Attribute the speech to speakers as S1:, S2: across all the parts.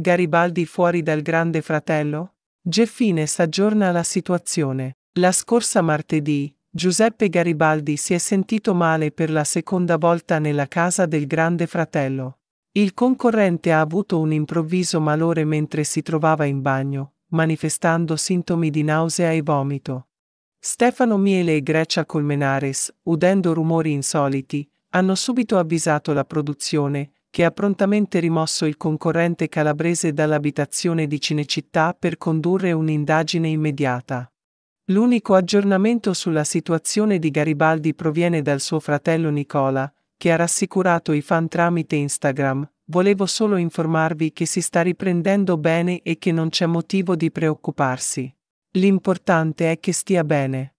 S1: Garibaldi fuori dal grande fratello? Jeffines aggiorna la situazione. La scorsa martedì, Giuseppe Garibaldi si è sentito male per la seconda volta nella casa del grande fratello. Il concorrente ha avuto un improvviso malore mentre si trovava in bagno, manifestando sintomi di nausea e vomito. Stefano Miele e Grecia Colmenares, udendo rumori insoliti, hanno subito avvisato la produzione, che ha prontamente rimosso il concorrente calabrese dall'abitazione di Cinecittà per condurre un'indagine immediata. L'unico aggiornamento sulla situazione di Garibaldi proviene dal suo fratello Nicola, che ha rassicurato i fan tramite Instagram, volevo solo informarvi che si sta riprendendo bene e che non c'è motivo di preoccuparsi. L'importante è che stia bene.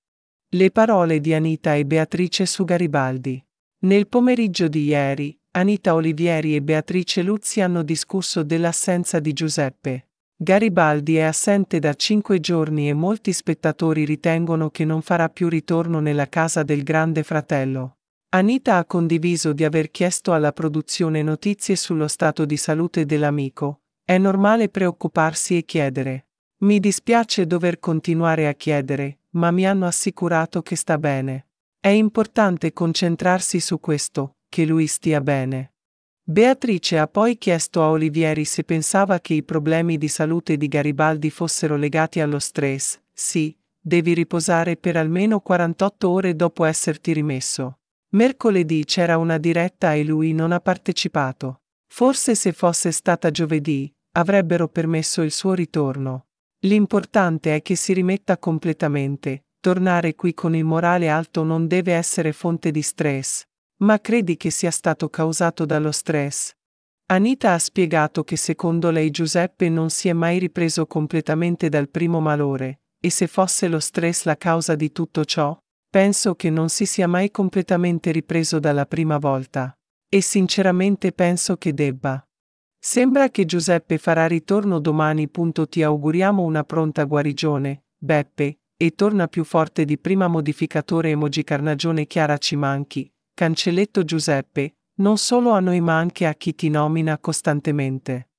S1: Le parole di Anita e Beatrice su Garibaldi. Nel pomeriggio di ieri, Anita Olivieri e Beatrice Luzzi hanno discusso dell'assenza di Giuseppe. Garibaldi è assente da cinque giorni e molti spettatori ritengono che non farà più ritorno nella casa del grande fratello. Anita ha condiviso di aver chiesto alla produzione notizie sullo stato di salute dell'amico. È normale preoccuparsi e chiedere. Mi dispiace dover continuare a chiedere, ma mi hanno assicurato che sta bene. È importante concentrarsi su questo, che lui stia bene. Beatrice ha poi chiesto a Olivieri se pensava che i problemi di salute di Garibaldi fossero legati allo stress. Sì, devi riposare per almeno 48 ore dopo esserti rimesso. Mercoledì c'era una diretta e lui non ha partecipato. Forse se fosse stata giovedì, avrebbero permesso il suo ritorno. L'importante è che si rimetta completamente. Tornare qui con il morale alto non deve essere fonte di stress, ma credi che sia stato causato dallo stress? Anita ha spiegato che secondo lei Giuseppe non si è mai ripreso completamente dal primo malore, e se fosse lo stress la causa di tutto ciò, penso che non si sia mai completamente ripreso dalla prima volta. E sinceramente penso che debba. Sembra che Giuseppe farà ritorno domani. Ti auguriamo una pronta guarigione, Beppe, e torna più forte di prima modificatore emoji carnagione Chiara ci manchi, Cancelletto Giuseppe, non solo a noi ma anche a chi ti nomina costantemente.